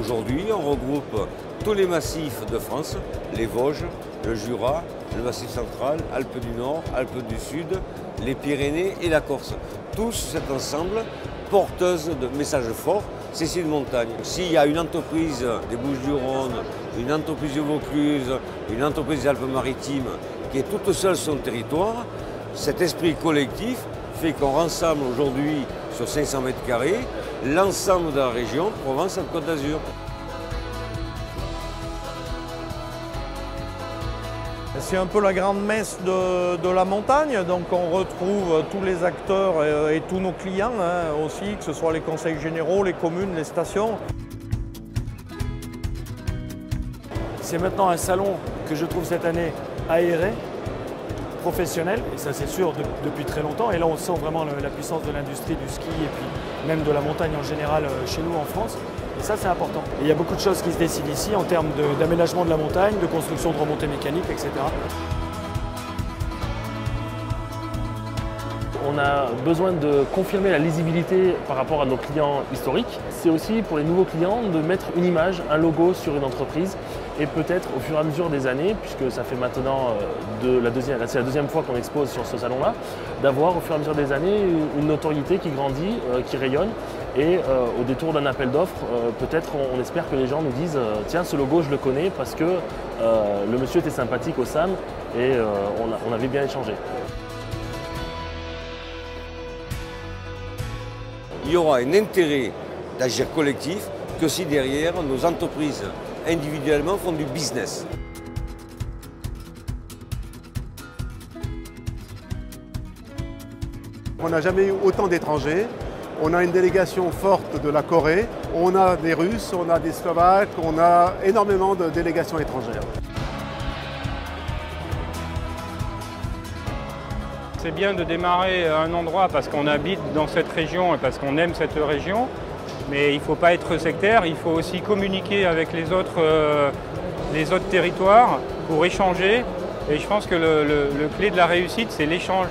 Aujourd'hui, on regroupe tous les massifs de France, les Vosges, le Jura, le Massif central, Alpes du Nord, Alpes du Sud, les Pyrénées et la Corse. Tous cet ensemble porteuse de messages forts, c'est une montagne. S'il y a une entreprise des Bouches-du-Rhône, une entreprise de Vaucluse, une entreprise des Alpes-Maritimes qui est toute seule sur son territoire, cet esprit collectif fait qu'on rassemble aujourd'hui sur 500 mètres carrés l'ensemble de la région Provence-Côte d'Azur. C'est un peu la grande messe de, la montagne, donc on retrouve tous les acteurs et, tous nos clients hein, aussi, que ce soit les conseils généraux, les communes, les stations. C'est maintenant un salon que je trouve cette année aéré, professionnel, et ça c'est sûr depuis très longtemps. Et là on sent vraiment la puissance de l'industrie du ski et puis même de la montagne en général euh, chez nous en France. Et ça c'est important. il y a beaucoup de choses qui se décident ici en termes d'aménagement de, la montagne, de construction de remontées mécaniques, etc. On a besoin de confirmer la lisibilité par rapport à nos clients historiques. C'est aussi pour les nouveaux clients de mettre une image, un logo sur une entreprise et peut-être au fur et à mesure des années, puisque ça fait maintenant euh, la deuxième, c'est la deuxième fois qu'on expose sur ce salon-là, d'avoir au fur et à mesure des années une notoriété qui grandit, euh, qui rayonne et euh, au détour d'un appel d'offres, peut-être on, espère que les gens nous disent tiens ce logo je le connais parce que le monsieur était sympathique au SAM et on avait bien échangé. Il y aura un intérêt d'agir collectif que si derrière nos entreprises individuellement font du business. On n'a jamais eu autant d'étrangers. On a une délégation forte de la Corée, on a des Russes, on a des Slovaques, on a énormément de délégations étrangères. C'est bien de démarrer à un endroit parce qu'on habite dans cette région et parce qu'on aime cette région, mais il ne faut pas être sectaire, il faut aussi communiquer avec les autres, euh, les autres territoires pour échanger. Et je pense que le, clé de la réussite, c'est l'échange.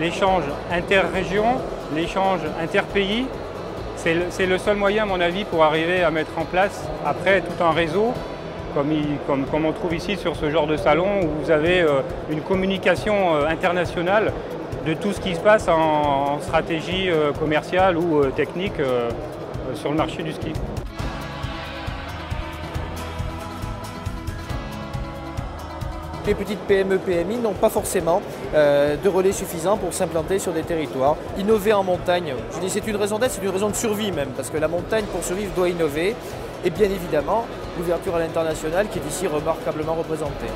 L'échange interrégion, l'échange interpays. C'est le, seul moyen, à mon avis, pour arriver à mettre en place après tout un réseau comme, on trouve ici sur ce genre de salon, où vous avez euh, une communication euh, internationale de tout ce qui se passe en, stratégie euh, commerciale ou technique sur le marché du ski. Les petites PME, PMI n'ont pas forcément de relais suffisants pour s'implanter sur des territoires. Innover en montagne, je dis c'est une raison d'être, c'est une raison de survie même, parce que la montagne pour survivre doit innover et bien évidemment l'ouverture à l'international qui est ici remarquablement représentée.